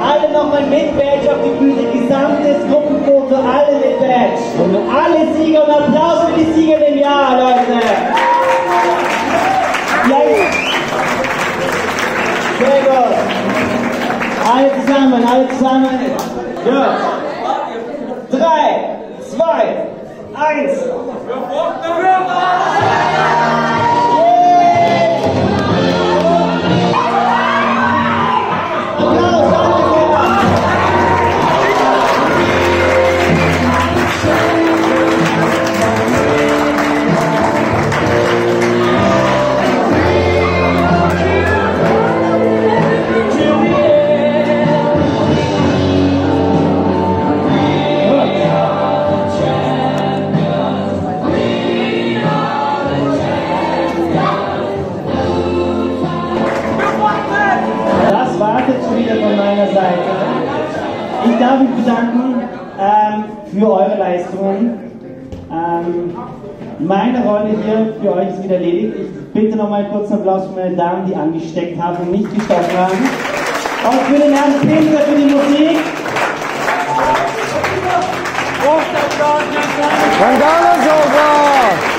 Alle nochmal mit Badge auf die Bühne, gesamtes Gruppenfoto, alle mit Badge. Und alle Sieger und Applaus für die Sieger im Jahr, Leute. Ja, sehr gut. Alle zusammen, alle zusammen. Ja. Drei, zwei, eins. Es jetzt schon wieder von meiner Seite. Ich darf mich bedanken ähm, für eure Leistungen. Ähm, meine Rolle hier für euch ist wieder erledigt. Ich bitte noch mal kurz einen Applaus für meine Damen, die angesteckt haben und nicht gestochen haben. Auch für den Herrn Peter für die Musik. Danke.